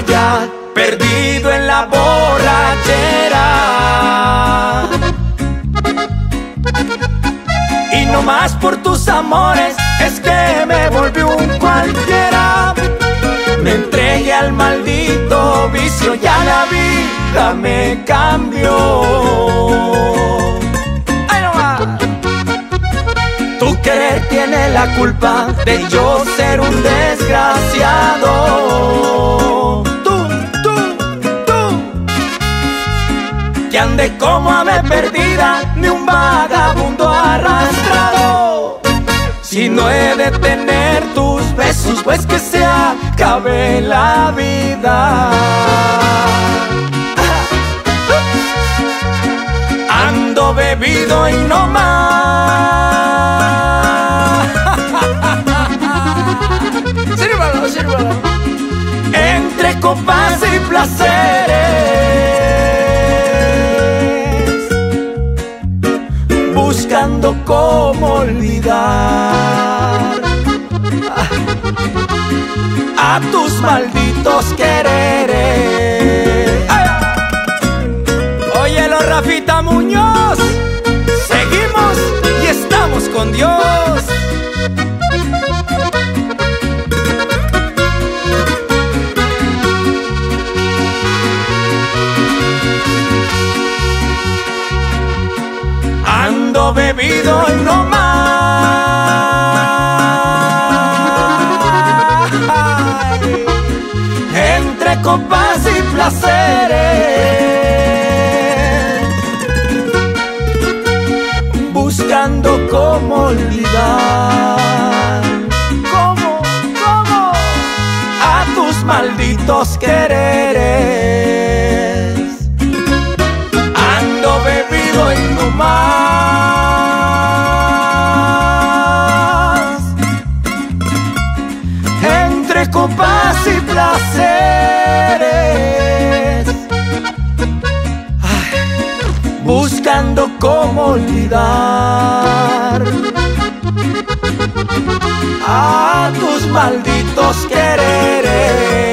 ya perdido en la borrachera. Y no más por tus amores es que me volví un cualquiera. Me entregué al maldito vicio, ya la vida me cambió. Tu querer tiene la culpa de yo ser un desgraciado. Que ande como ave perdida, ni un vagabundo arrastrado. Si no he de tener tus besos, pues que se acabe la vida. Ando bebido y no más. Cómo olvidar a tus malditos quereres. ¡Ay! Óyelo, Rafita Muñoz. Bebido y no más. Entre copas y placeres buscando cómo olvidar. ¿Cómo? ¿Cómo? A tus malditos quereres. Ando bebido y no más. Buscando cómo olvidar a tus malditos quereres.